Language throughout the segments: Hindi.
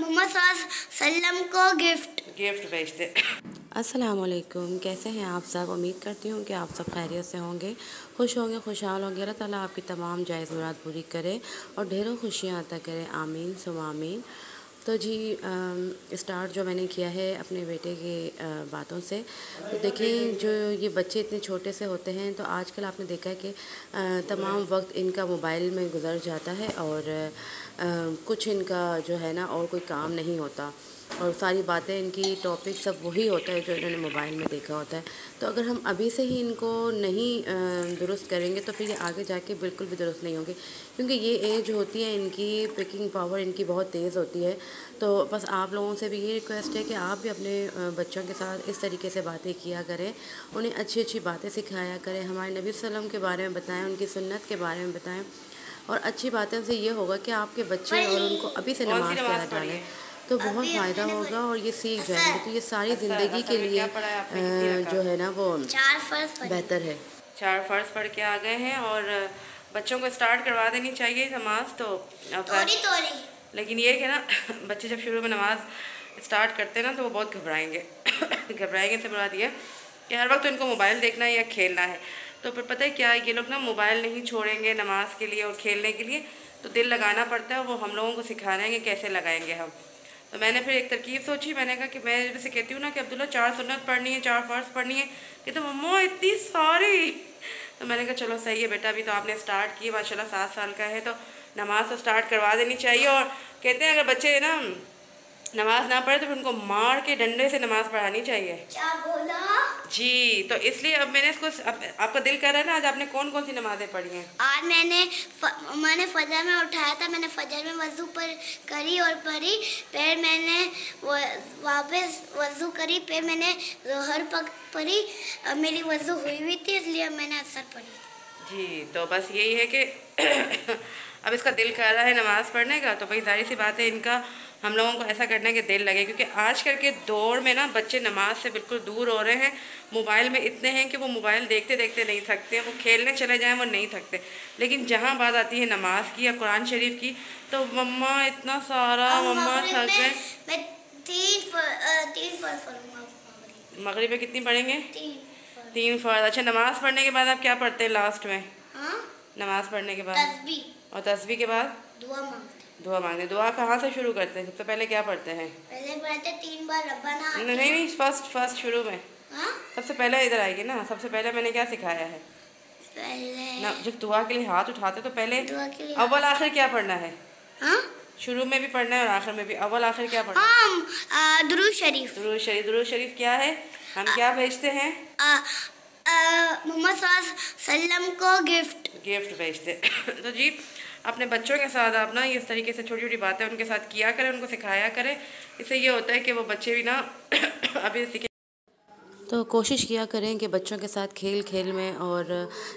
मोहम्मद सल्लम को गिफ्ट। गिफ्ट भेजते। असलकुम कैसे हैं आप सब? उम्मीद करती हूँ कि आप सब खैरियत से होंगे। खुश होंगे खुशहाल होंगे। अल्लाह ताला आपकी तमाम जायज़ मुराद पूरी करे और ढेरों खुशियाँ अता करे। आमीन सुम आमीन। तो जी स्टार्ट जो मैंने किया है अपने बेटे की बातों से तो देखें जो ये बच्चे इतने छोटे से होते हैं तो आजकल आपने देखा है कि तमाम वक्त इनका मोबाइल में गुजर जाता है और कुछ इनका जो है ना और कोई काम नहीं होता। और सारी बातें इनकी टॉपिक सब वही होता है जो इन्होंने मोबाइल में देखा होता है। तो अगर हम अभी से ही इनको नहीं दुरुस्त करेंगे तो फिर ये आगे जाके बिल्कुल भी दुरुस्त नहीं होंगे। क्योंकि ये एज होती है, इनकी पिकिंग पावर इनकी बहुत तेज़ होती है। तो बस आप लोगों से भी ये रिक्वेस्ट है कि आप भी अपने बच्चों के साथ इस तरीके से बातें किया करें उन्हें अच्छी अच्छी बातें सिखाया करें हमारे नबी वसल्लम के बारे में बताएँ उनकी सुन्नत के बारे में बताएँ और अच्छी बातें से ये होगा कि आपके बच्चे और उनको अभी से नमाज़ पढ़ा? डालें तो बहुत फ़ायदा होगा और ये सीख जाएँगे तो ये सारी ज़िंदगी के लिए जो है ना वो बेहतर है। चार फ़र्ज़ पढ़ के आ गए हैं और बच्चों को स्टार्ट करवा देनी चाहिए नमाज़ तो तोरी तोरी। लेकिन ये कि ना, बच्चे जब शुरू में नमाज़ स्टार्ट करते हैं ना तो वो बहुत घबराएँगे। घबराएँगे से बता दिया कि हर वक्त उनको मोबाइल देखना है या खेलना है। तो फिर पता है क्या है, ये लोग ना मोबाइल नहीं छोड़ेंगे नमाज़ के लिए और खेलने के लिए तो दिल लगाना पड़ता है वो हम लोगों को सिखा रहे हैं कि कैसे लगाएँगे हम। तो मैंने फिर एक तरकीब सोची, मैंने कहा कि मैं जैसे कहती हूँ ना कि अब्दुल्ला, चार सुन्नत पढ़नी है, चार फ़र्ज़ पढ़नी है, कि तो मम्मा इतनी सॉरी। तो मैंने कहा, चलो सही है बेटा, अभी तो आपने स्टार्ट की माशाल्लाह सात साल का है तो नमाज़ तो स्टार्ट करवा देनी चाहिए और कहते हैं अगर बच्चे ना नमाज़ ना पढ़े तो फिर उनको मार के डंडे से नमाज़ पढ़ानी चाहिए। क्या बोला? जी तो इसलिए अब मैंने इसको अब आपका दिल कर रहा है ना आज आपने कौन कौन सी नमाजें पढ़ी हैं? आज मैंने फ, मैंने फजर में उठाया था मैंने फजर में वज़ू पर करी और पढ़ी फिर मैंने वापस वज़ू करी फिर मैंने हर पक पढ़ी मेरी वज़ू हुई हुई थी इसलिए मैंने असर पढ़ी। जी तो बस यही है कि अब इसका दिल कर रहा है नमाज़ पढ़ने का तो भाई ज़ाहिर सी बात है इनका हम लोगों को ऐसा करना है कि दिल लगे क्योंकि आजकल के दौर में ना बच्चे नमाज़ से बिल्कुल दूर हो रहे हैं मोबाइल में इतने हैं कि वो मोबाइल देखते देखते नहीं थकते वो खेलने चले जाएँ वो नहीं थकते। लेकिन जहाँ बात आती है नमाज़ की या कुरान शरीफ की तो मम्मा इतना सारा मम्मा थक गए। मगरब। में कितनी पढ़ेंगे? तीन फ़र्ज़। अच्छा नमाज़ पढ़ने के बाद आप क्या पढ़ते हैं लास्ट में? हाँ? नमाज़ पढ़ने के बाद। और तस्वीर के बाद? दुआ मांगते दुआ मांगते दुआ कहाँ से शुरू करते हैं? सबसे पहले क्या पढ़ते हैं? पहले पढ़ते तीन बार रब्बाना नहीं नहीं फ़र्स्ट फ़र्स्ट शुरू में। हाँ? सबसे पहले इधर आएगी ना। सबसे पहले मैंने क्या सिखाया है? पहले ना जब दुआ के लिए हाथ उठाते तो पहले दुआ के लिए अव्वल आखिर क्या पढ़ना है? हाँ? शुरू में भी पढ़ना है और आखिर में भी। अव्वल आखिर क्या पढ़ना है? हम दुरूद शरीफ। दुरूद शरीफ। दुरूद शरीफ क्या है? हम क्या भेजते हैं? मोहम्मद सल्लम को गिफ्ट। गिफ्ट भेजते तो जी अपने बच्चों के साथ आप ना इस तरीके से छोटी छोटी बातें उनके साथ किया करें, उनको सिखाया करें। इससे ये होता है कि वो बच्चे भी ना अभी सीखे तो कोशिश किया करें कि बच्चों के साथ खेल खेल में और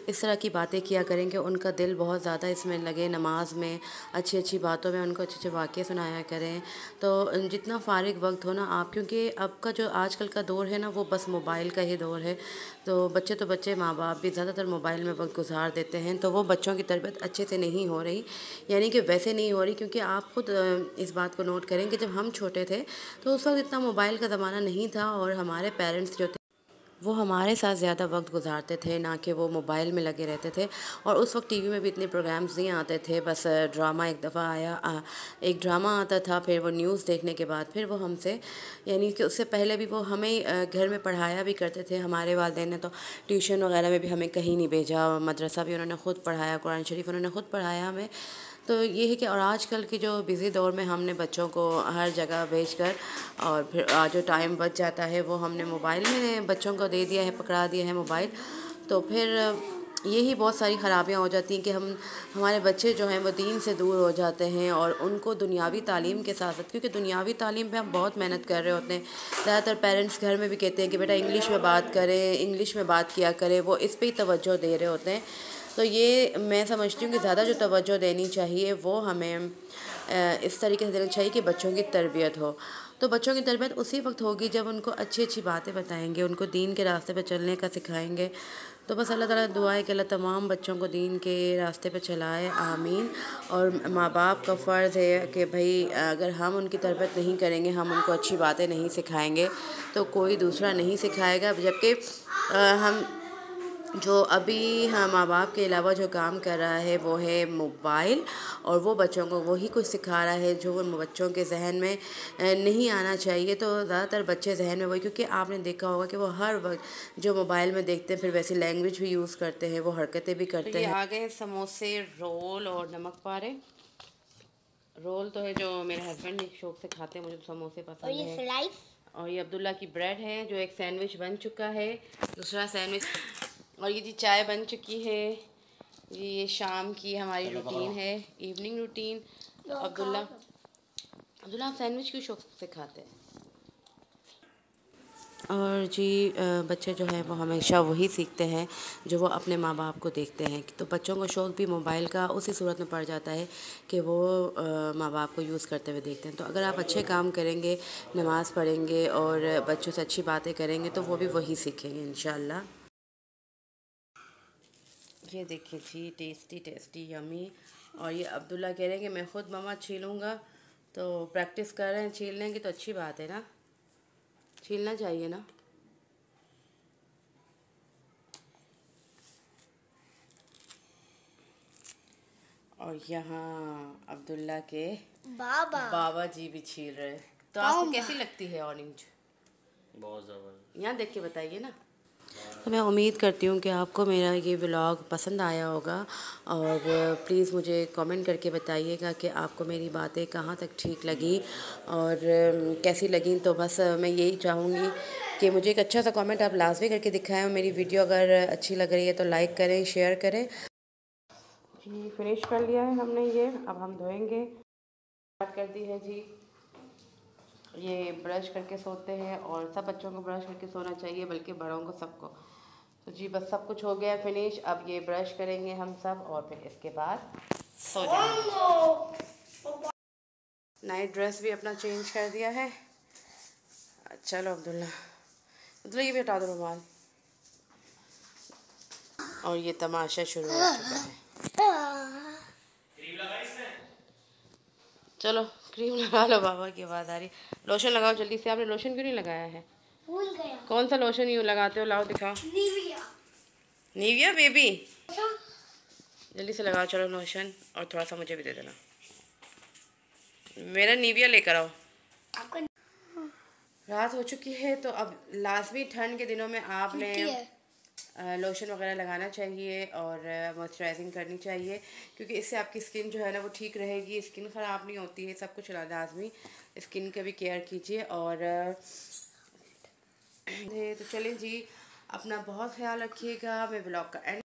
इस तरह की बातें किया करें कि उनका दिल बहुत ज़्यादा इसमें लगे नमाज़ में अच्छी अच्छी बातों में उनको अच्छे अच्छे वाक़े सुनाया करें। तो जितना फ़ारिग वक्त हो ना आप, क्योंकि अब का जो आजकल का दौर है ना वो बस मोबाइल का ही दौर है। तो बच्चे तो बच्चे माँ बाप भी ज़्यादातर मोबाइल में वक्त गुजार देते हैं तो वो बच्चों की तरबियत अच्छे से नहीं हो रही। यानी कि वैसे नहीं हो रही, क्योंकि आप खुद इस बात को नोट करें कि जब हम छोटे थे तो उस वक्त इतना मोबाइल का ज़माना नहीं था और हमारे पेरेंट्स जो थे वो हमारे साथ ज़्यादा वक्त गुजारते थे, ना कि वो मोबाइल में लगे रहते थे। और उस वक्त टीवी में भी इतने प्रोग्राम्स नहीं आते थे, बस ड्रामा एक दफ़ा आया एक ड्रामा आता था, फिर वो न्यूज़ देखने के बाद फिर वो हमसे, यानी कि उससे पहले भी वो हमें घर में पढ़ाया भी करते थे हमारे वालदे ने तो ट्यूशन वगैरह में भी हमें कहीं नहीं भेजा, मदरसा भी उन्होंने ख़ुद पढ़ाया, कुरान शरीफ उन्होंने ख़ुद पढ़ाया हमें। तो ये है कि और आजकल के जो बिज़ी दौर में हमने बच्चों को हर जगह भेज कर और फिर जो टाइम बच जाता है वो हमने मोबाइल में बच्चों को दे दिया है, पकड़ा दिया है मोबाइल तो फिर यही बहुत सारी ख़राबियाँ हो जाती हैं कि हम, हमारे बच्चे जो हैं वो दीन से दूर हो जाते हैं और उनको दुनियावी तालीम के साथ साथ, क्योंकि दुनियावी तालीम पे हम बहुत मेहनत कर रहे होते हैं। ज़्यादातर पेरेंट्स घर में भी कहते हैं कि बेटा इंग्लिश में बात करें, इंग्लिश में बात किया करें, वो इस पर ही तवज्जो दे रहे होते हैं। तो ये मैं समझती हूँ कि ज़्यादा जो तवज्जो देनी चाहिए वो हमें इस तरीके से देना चाहिए कि बच्चों की तरबियत हो। तो बच्चों की तरबियत उसी वक्त होगी जब उनको अच्छी अच्छी बातें बताएँगे, उनको दीन के रास्ते पर चलने का सिखाएँगे। तो बस अल्लाह ताला दुआ है कि अल्लाह तमाम बच्चों को दीन के रास्ते पर चलाए, आमीन। और माँ बाप का फ़र्ज़ है कि भाई, अगर हम उनकी तरबियत नहीं करेंगे, हम उनको अच्छी बातें नहीं सिखाएँगे तो कोई दूसरा नहीं सिखाएगा, जबकि हम जो अभी हम माँ बाप के अलावा जो काम कर रहा है वो है मोबाइल और वो बच्चों को वही कुछ सिखा रहा है जो उन बच्चों के जहन में नहीं आना चाहिए। तो ज़्यादातर बच्चे जहन में वही क्योंकि आपने देखा होगा कि वो हर वक्त जो मोबाइल में देखते हैं फिर वैसी लैंग्वेज भी यूज़ करते हैं वो हरकतें भी करते तो हैं। आ गए समोसे रोल और नमक पारे। रोल तो है जो मेरे हस्बैंड शौक से खाते हैं मुझे तो समोसे पसंद है। और ये अब्दुल्ला की ब्रेड है जो एक सैंडविच बन चुका है। दूसरा सैंडविच और ये जी चाय बन चुकी है। जी ये शाम की हमारी रूटीन है इवनिंग रूटीन तो अब्दुल्ला अब्दुल्ला आप सैंडविच क्यों शौक से खाते हैं? और जी बच्चे जो है वो हमेशा वही सीखते हैं जो वो अपने माँ बाप को देखते हैं। तो बच्चों को शौक़ भी मोबाइल का उसी सूरत में पड़ जाता है कि वो माँ बाप को यूज़ करते हुए देखते हैं। तो अगर आप अच्छे काम करेंगे नमाज़ पढ़ेंगे और बच्चों से अच्छी बातें करेंगे तो वो भी वही सीखेंगे इन ये देखिए जी टेस्टी टेस्टी यमी और ये अब्दुल्ला कह रहे हैं कि मैं ख़ुद ममा छीलूँगा। तो प्रैक्टिस कर रहे हैं छील लेंगे तो अच्छी बात है ना? छीलना चाहिए ना? और यहाँ अब्दुल्ला के बाबा। बाबा जी भी छील रहे तो आपको कैसी लगती है ऑरेंज बहुत ज़बरदस्त। यहाँ देख के बताइए ना। तो मैं उम्मीद करती हूँ कि आपको मेरा ये व्लॉग पसंद आया होगा और प्लीज़ मुझे कमेंट करके बताइएगा कि आपको मेरी बातें कहाँ तक ठीक लगी और कैसी लगी। तो बस मैं यही चाहूँगी कि मुझे एक अच्छा सा कमेंट आप लाजमी करके दिखाएँ मेरी वीडियो अगर अच्छी लग रही है तो लाइक करें शेयर करें। जी फिनिश कर लिया है हमने ये। अब हम धोएँगे। कर दी है जी। ये ब्रश करके सोते हैं और सब बच्चों को ब्रश करके सोना चाहिए बल्कि बड़ों को सबको। तो जी बस सब कुछ हो गया फिनिश अब ये ब्रश करेंगे हम सब और फिर इसके बाद सो जाएँगे। नाइट ड्रेस भी अपना चेंज कर दिया है। चलो अब्दुल्ला अब्दुल्ला ये भी हटा दो रुमाल। और ये तमाशा शुरू हो चुका है। चलो। क्रीम लगा लो बाबा की आवाज़ आ रही। लोशन लगाओ जल्दी से आपने लोशन क्यों नहीं लगाया है? भूल गया। कौन सा लोशन यूँ लगाते हो? लाओ दिखाओ। नीविया नीविया बेबी जल्दी से लगाओ चलो लोशन और थोड़ा सा मुझे भी दे देना। मेरा नीविया लेकर आओ। आपको रात हो चुकी है तो अब लाजमी ठंड के दिनों में आपने लोशन वगैरह लगाना चाहिए और मॉइस्चराइजिंग करनी चाहिए, क्योंकि इससे आपकी स्किन जो है ना वो ठीक रहेगी, स्किन ख़राब नहीं होती है, सब कुछ लाजमी। स्किन का भी केयर कीजिए और तो चलें जी, अपना बहुत ख्याल रखिएगा, मैं ब्लॉग का एंड